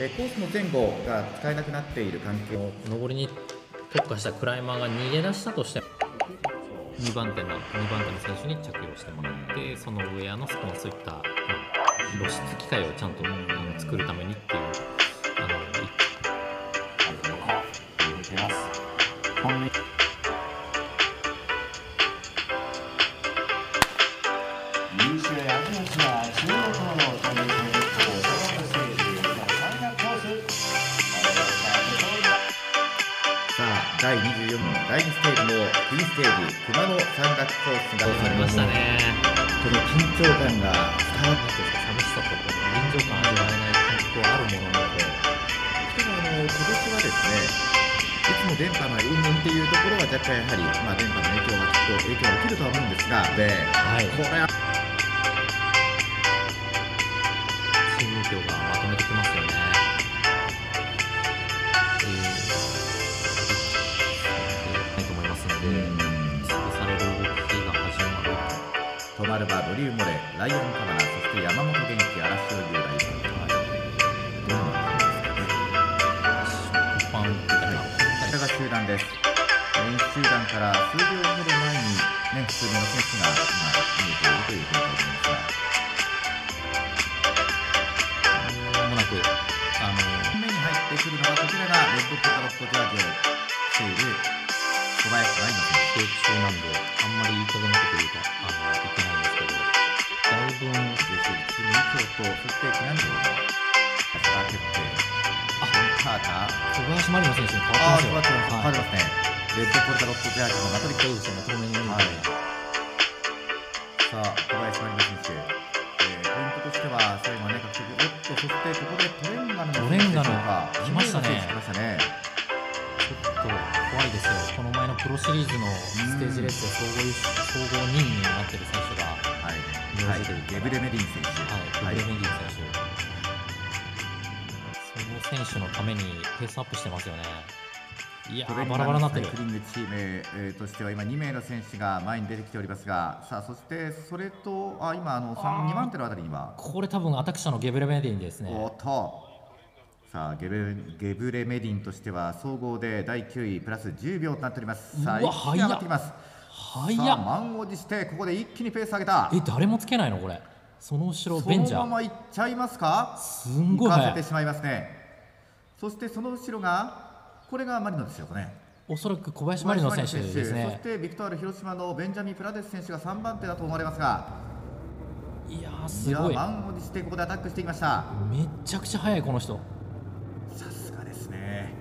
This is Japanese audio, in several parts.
えーコースの前後が使えなくなっている関係上りに特化したクライマーが逃げ出したとして2番手の2番手の選手に着用してもらってそのウェアのスポンそういった、まあ、露出機会をちゃんと、あの作るためにっていうあのい出ます。本人優テージの B ステージ熊野山岳コースが。ありましたねこの緊張感が伝わって寂しさとこの臨場感味わえない。環境あるもののでもあの今年はですねいつも電波の云々っていうところは若干やはり、まあ、電波の影響がきっと影響が受けるとは思うんですがで、はい。これはバードリューモレライオンカマナそして山本元気嵐尾雄大どうなって食パンみたいな。こちらが集団ですメイン集団から数秒ほど前にね普通の選手が今見えているというそして避難所のパスター決定あカーター小林麻里乃選手に変わってますよ。変わってますね、レッドポルタロットジャージのマトリックいいですよね、透明に見えるはいさあ小林真理乃選手、えー、ポイントとしては最後はね獲得おっとそしてここでトレンガノのトレン来ましたね来ましたねちょっと怖いですよ、この前のプロシリーズのステージレースで総合優勝総合2位になってる選手が、はい、名はいブレメディン選手はい、ディン選手、その選手のためにペースアップしてますよね。いやバラバラになってるサイ。クリングチーム、えーとしては今2名の選手が前に出てきておりますがさあそしてそれとあ今あのあー2番手のあたりには？これ多分アタック者のゲブレメンディンですね。おっとさあゲブレゲブレメディンとしては総合で第9位プラス10秒となっておりますさあ一気に上がってきます早っ満を持してここで一気にペース上げたえ、誰もつけないのこれ。その後ろ、ベンジャー。そのままいっちゃいますか？すんごい。行かせてしまいますねそしてその後ろがこれがマリノですよねおそらく小林麻里乃選手ですそしね。てビクトール広島のベンジャミン・プラデス選手が3番手だと思われますがいやすごい。満を持してここでアタックしてきましためっちゃくちゃ速い、この人。さすがですね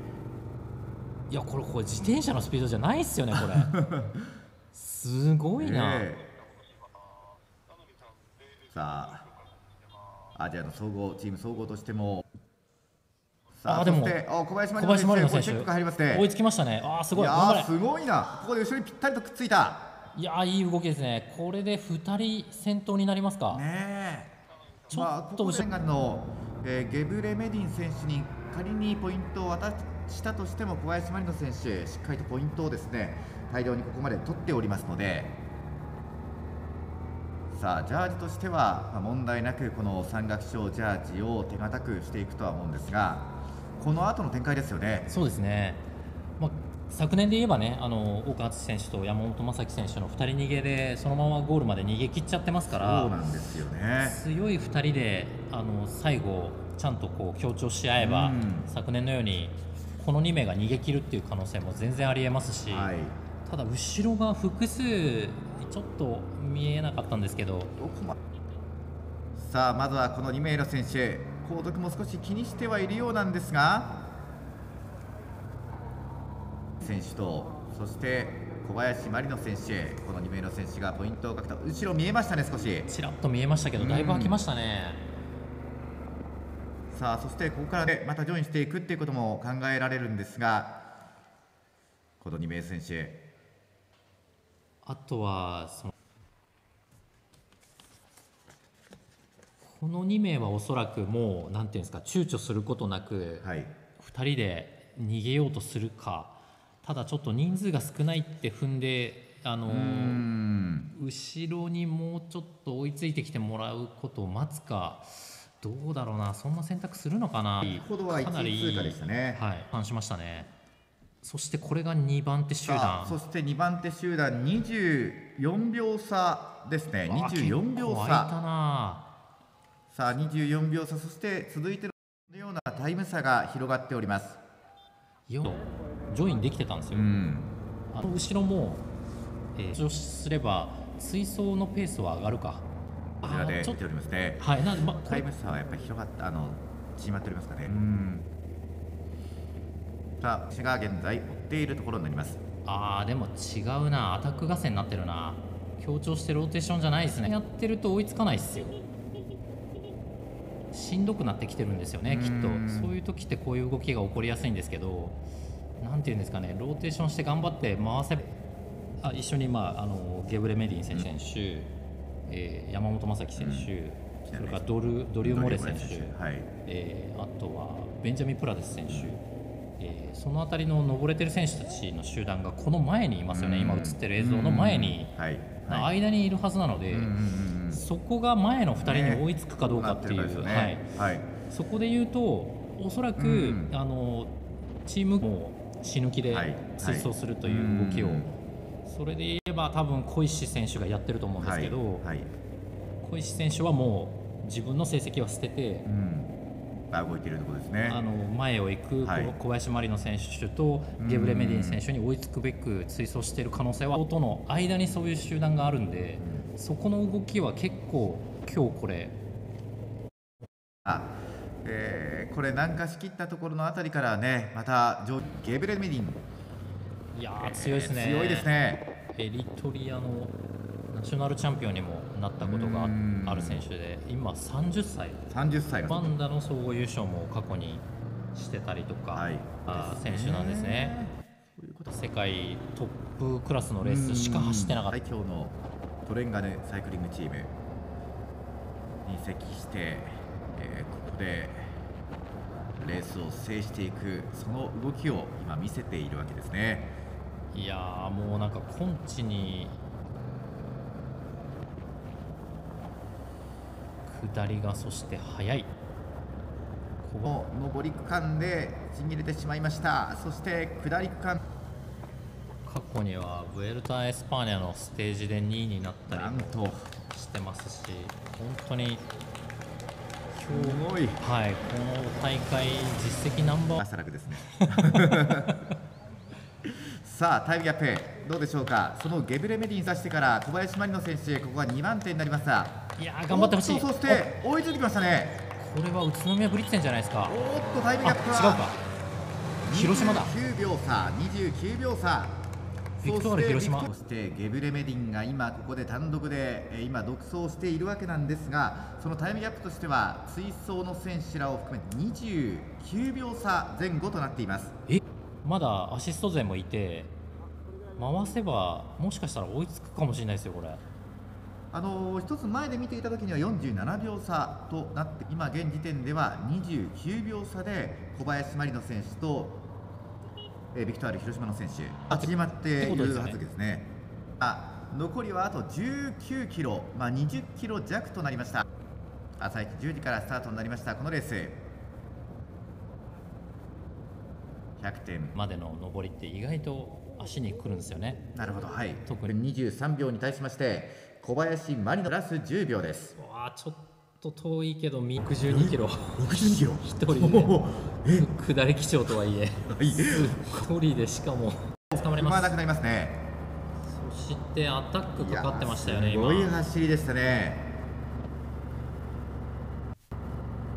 いや、これ、これ自転車のスピードじゃないっすよね、これ。すごいな。ええさあアジアの総合チーム総合としてもさああでも小林真小林麻里乃選これチェックが入りますね。手追いつきましたね。あーすごい。いやすごいな。ここで後ろにぴったりとくっついた。いやーいい動きですね。これで2人先頭になりますか、ねえ。ちょっとまあ、ここ前回の、えーゲブレメディン選手に仮にポイントを渡したとしても小林真理乃選手しっかりとポイントをですね大量にここまで取っておりますので。さあジャージとしては、まあ問題なくこの山岳賞ジャージを手堅くしていくとは思うんですがこの後の展開ですよね。そうですね、まあ、昨年で言えばねあの岡敦選手と山本昌輝選手の2人逃げでそのままゴールまで逃げ切っちゃってますかそうらなんですよね。強い2人であの最後ちゃんとこう強調し合えば、うん昨年のようにこの2名が逃げ切るっていう可能性も全然ありえますし、はい。ただ後ろが複数ちょっと見えなかったんですけどどこまさあまずはこの2名の選手後続も少し気にしてはいるようなんですが選手とそして小林真理乃選手この2名の選手がポイントをかけた後ろ見えましたね少し。ちらっと見えましたけどだいぶ開きましたね、さあそしてここからでまたジョインしていくっていうことも考えられるんですがこの2名選手あとはそのこの2名はおそらくもうなんていうんですか躊躇することなくはい。2人で逃げようとするかただちょっと人数が少ないって踏んであのうーん。後ろにもうちょっと追いついてきてもらうことを待つかどうだろうなそんな選択するのかな先ほどは1かなりいい位通過でしたね。はい反しましたね。そしてこれが2番手集団。そして2番手集団24秒差ですね。わあ24秒差。なさあ24秒差そして続いてのようなタイム差が広がっております。よジョインできてたんですよ、うん。あの後ろも、えー、助すれば追走のペースは上がるか。こちらであーちょっと見ておりますね。はいなんで、ま、タイム差はやっぱり広がったあの縮まっておりますかね。うん。さあ私が現在追っているところになります。あーでも違うな。アタック合戦になってるな。協調してローテーションじゃないですね。やってると追いつかないっすよしんどくなってきてるんですよねきっと。うんそういう時ってこういう動きが起こりやすいんですけどなんていうんですかねローテーションして頑張って回せあ一緒に、まあ、あのゲブレメディン選手、えー山本昌樹選手、それからドルドリュー・モレ選手はい。えーあとはベンジャミン・プラデス選手、えーその辺りの登れてる選手たちの集団がこの前にいますよね、うん。今映ってる映像の前に、はい。はい。間にいるはずなので、うんうんうんうんそこが前の2人に追いつくかどうかっていう、はい。そこで言うと、おそらく、うん。あのチームも死ぬ気ではい。追走するという動きを、うん。それで言えば、多分小石選手がやってると思うんですけど、はい。はい。小石選手はもう自分の成績は捨てて。うん。あ動いているところですね。あの前を行くはい。小林麻里乃選手とゲブレメディン選手に追いつくべく追走している可能性はとの間にそういう集団があるんでそこの動きは結構今日これ。あえーこれ南下しきったところのあたりからねまた上ゲブレメディン。いやー強いですね。強いですね。エリトリアのナショナルチャンピオンにもなったことがうん。ある選手で今30歳30歳バのンダの総合優勝も過去にしてたりとか、はい。あー選手なんですね。そういうこと。世界トップクラスのレースしか走ってなかった。のトレンガヌサイクリングチームに移籍して、えーここでレースを制していくその動きを今見せているわけですね。いやーもうなんか根地に下りがそして速い。ここの上り区間でちぎれてしまいました。そして下り区間過去にはブエルタ・エスパーニャのステージで2位になったりもしてますし本当にすごい。はいこの大会実績ナンバー。ワン朝楽ですね。さあタイムギャップどうでしょうか？そのゲブレメディン指してから小林麻里乃選手ここは2番手になりましたいやー頑張ってほしい。そして追いついてきましたね。これは宇都宮ブリッツェンじゃないですか。おっとタイムギあャップは。違うか。広島だ。9秒差29秒差ビクトール広島。そしてゲブレメディンが今ここで単独でえー今独走しているわけなんですがそのタイムギャップとしては追走の選手らを含めて29秒差前後となっています。えまだアシスト勢もいて回せばもしかしたら追いつくかもしれないですよこれ。あのー一つ前で見ていた時には47秒差となって今現時点では29秒差で小林麻里乃選手と、えービクトール広島の選手。あ縮まっているはずですね。あ残りはあと19キロ、まあ、20キロ弱となりました。朝一10時からスタートになりましたこのレース。100点。までの上りって意外と足に来るんですよね。なるほどはい。特に。23秒に対しまして小林麻里乃プラス10秒です。うわーちょっと遠いけど62キロ。62キロ。一人で。く 下り基調とはいえはい。一人でしかも。捕まります。なくなりますね。そしてアタックかかってましたよねすごい今走りでしたね。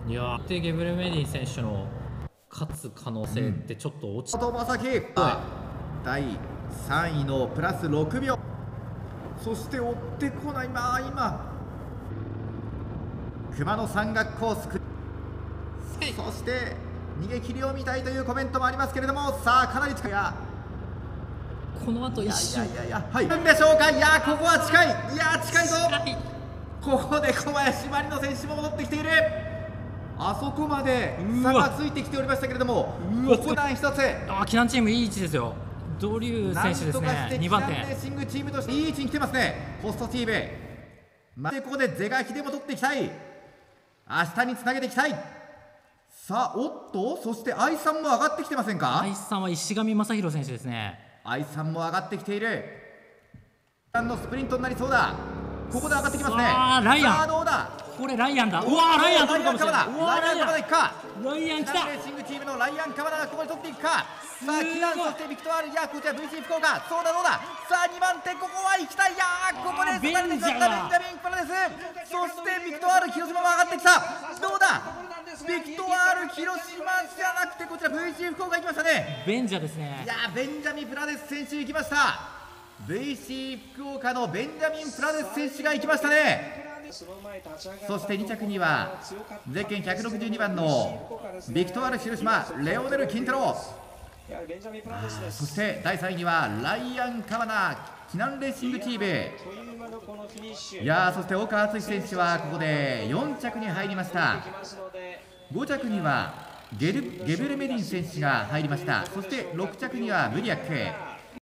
いやーでゲブレメディン選手の勝つ可能性ってちょっと落ち佐藤正樹。第3位のプラス6秒。そして追ってこない。まあ今。熊野山岳コースくそして逃げ切りを見たいというコメントもありますけれどもさあかなり近い。やこの後いや一瞬いやいやいやはい。いるんでしょうか？いやここは近い。いや近いぞ。ここで小林麻里乃選手も戻ってきている。あそこまで差がついてきておりましたけれどもここ段一つ。あーキナンチームいい位置ですよ。ドリュー選手ですね。とかして2番手。レーシングチームとしていい位置に来てますね。ホストチームまでここで是が非でも取っていきたい。明日につなげていきたいさあおっとそして愛さんも上がってきてませんか？愛さんは石上正弘選手ですね。愛さんも上がってきている。のスプリントになりそうだ。ここで上がってきますね。さあライアン。どうだ？これライアンだ。うわーライアン取るかもしれないライアン。カバだライアンカバだいくか？ライアン来た。レーシングチームのライアンカバナがここで取っていくか？さあキランそしてビクトワールいやこちら VC 福岡そうだどうだ？さあ2番手ここは行きたい。いやーここでベンジャミンプラです。そしてビクトワール広島も上がってきた。どうだ？ビクトワール広島じゃなくてこちら VC 福岡行きましたね。ベンジャですね。いやーベンジャミン・プラデス選手行きました。VC 福岡のベンジャミン・プラデス選手が行きましたね。そして2着にはゼッケン162番のビクトワール広島レオネル・キンタローそして第3位にはライアン・カバナキナンレーシングチーム。いやーそして岡敦選手はここで4着に入りました。5着にはゲルゲブルメディン選手が入りました。そして6着にはブリアック